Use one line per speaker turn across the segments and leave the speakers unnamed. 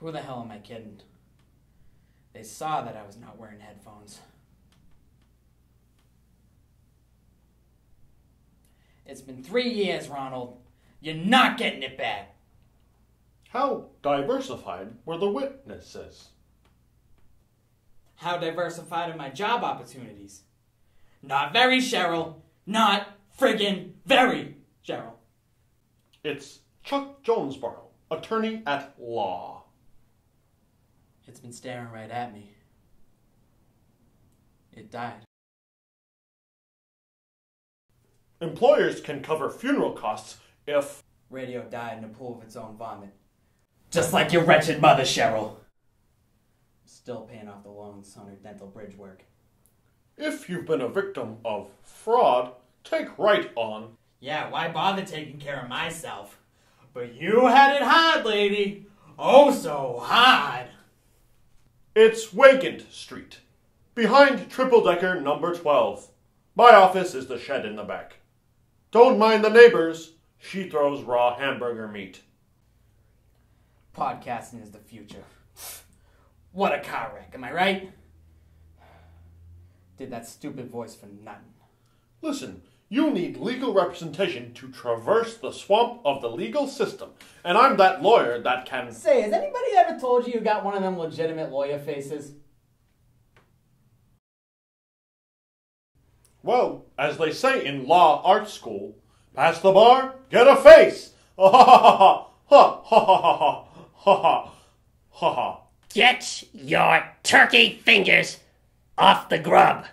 Who the hell am I kidding? They saw that I was not wearing headphones. It's been three years, Ronald. You're not getting it back.
How diversified were the witnesses?
How diversified are my job opportunities? Not very, Cheryl. Not friggin' very, Cheryl.
It's Chuck Jonesboro, attorney at law.
It's been staring right at me. It died.
Employers can cover funeral costs if
Radio died in a pool of its own vomit. Just like your wretched mother, Cheryl. Still paying off the loans on her dental bridge work.
if you've been a victim of fraud, take right on.
Yeah, why bother taking care of myself? But you had it hard, lady. Oh, so hard.
It's Wagant Street, behind triple decker number 12. My office is the shed in the back. Don't mind the neighbors, she throws raw hamburger meat.
Podcasting is the future. What a car wreck, am I right? Did that stupid voice for nothing.
Listen, you need legal representation to traverse the swamp of the legal system, and I'm that lawyer that can.
Say, has anybody ever told you you got one of them legitimate lawyer faces?
Well, as they say in law art school, pass the bar, get a face. Ha ha ha ha ha ha ha ha ha ha ha.
Get your turkey fingers off the grub.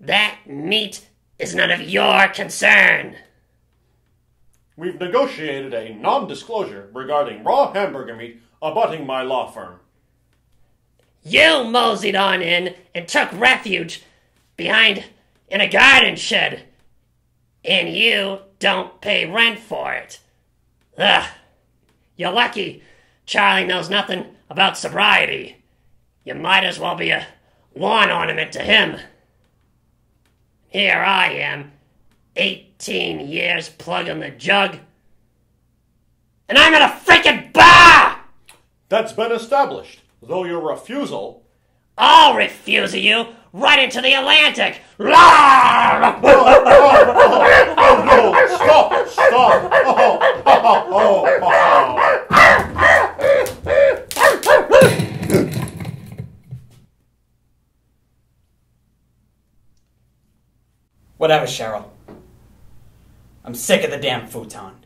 That meat is none of your concern.
We've negotiated a non-disclosure regarding raw hamburger meat abutting my law firm.
You moseyed on in and took refuge behind in a garden shed. And you don't pay rent for it. Ugh. You're lucky Charlie knows nothing about sobriety. You might as well be a lawn ornament to him. Here I am, 18 years plugging the jug. And I'm in a freaking bar!
That's been established, though your refusal.
I'll refuse you right into the Atlantic.
Oh, no! Stop! Stop! Oh, oh, oh, oh, oh.
Whatever, Cheryl. I'm sick of the damn futon.